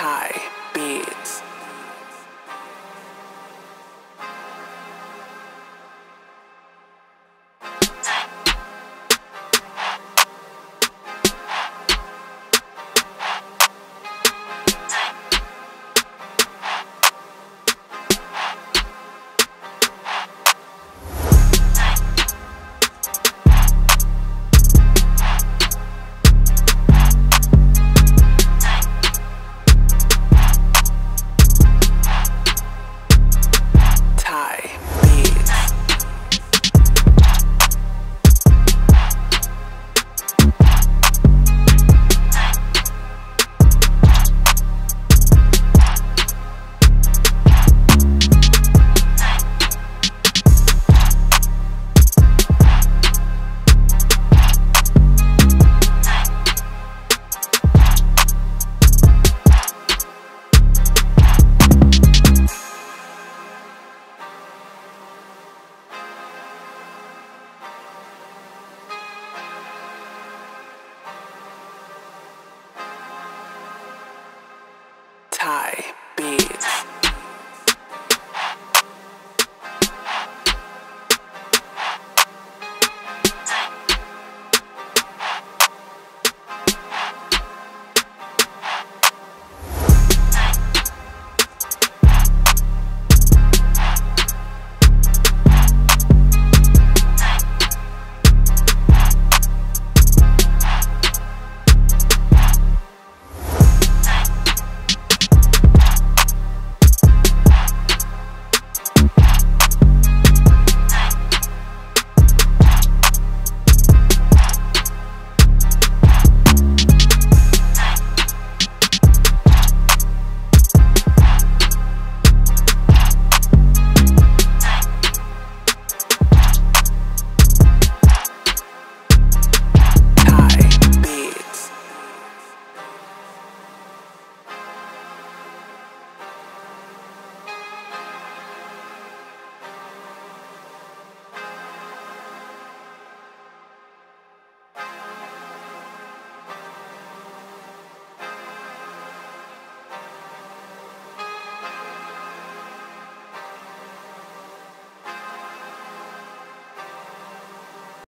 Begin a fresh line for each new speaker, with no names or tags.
tie beads.